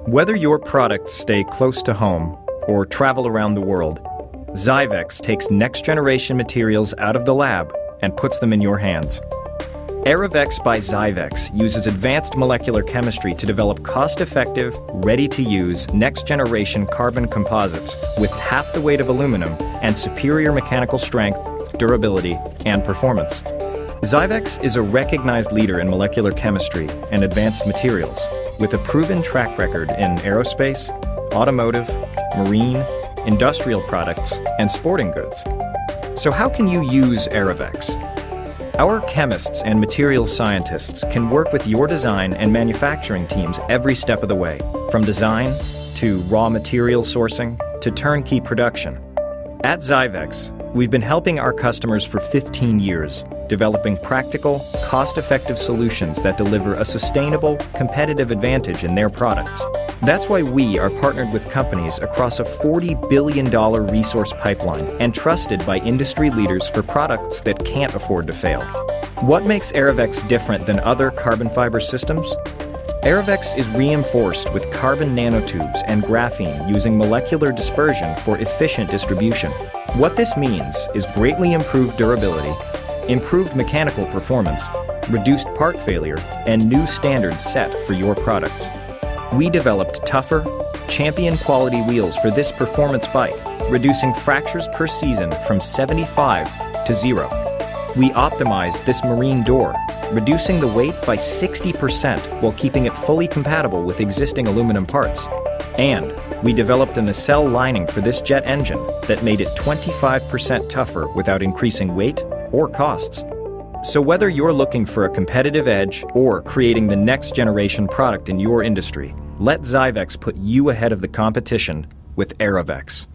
Whether your products stay close to home or travel around the world, Zyvex takes next generation materials out of the lab and puts them in your hands. Arovex by Zyvex uses advanced molecular chemistry to develop cost effective, ready to use, next generation carbon composites with half the weight of aluminum and superior mechanical strength, durability, and performance. Zyvex is a recognized leader in molecular chemistry and advanced materials with a proven track record in aerospace, automotive, marine, industrial products, and sporting goods. So, how can you use Arovex? Our chemists and materials scientists can work with your design and manufacturing teams every step of the way, from design to raw material sourcing to turnkey production. At Zyvex, we've been helping our customers for 15 years, developing practical, cost effective solutions that deliver a sustainable, competitive advantage in their products. That's why we are partnered with companies across a $40 billion resource pipeline and trusted by industry leaders for products that can't afford to fail. What makes Arovex different than other carbon fiber systems? Arovex is reinforced with carbon nanotubes and graphene using molecular dispersion for efficient distribution. What this means is greatly improved durability, improved mechanical performance, reduced part failure, and new standards set for your products. We developed tougher, champion quality wheels for this performance bike, reducing fractures per season from 75 to zero. We optimized this marine door, reducing the weight by 60% while keeping it fully compatible with existing aluminum parts. And we developed a nacelle lining for this jet engine that made it 25% tougher without increasing weight or costs. So, whether you're looking for a competitive edge or creating the next generation product in your industry, let Zyvex put you ahead of the competition with Arovex.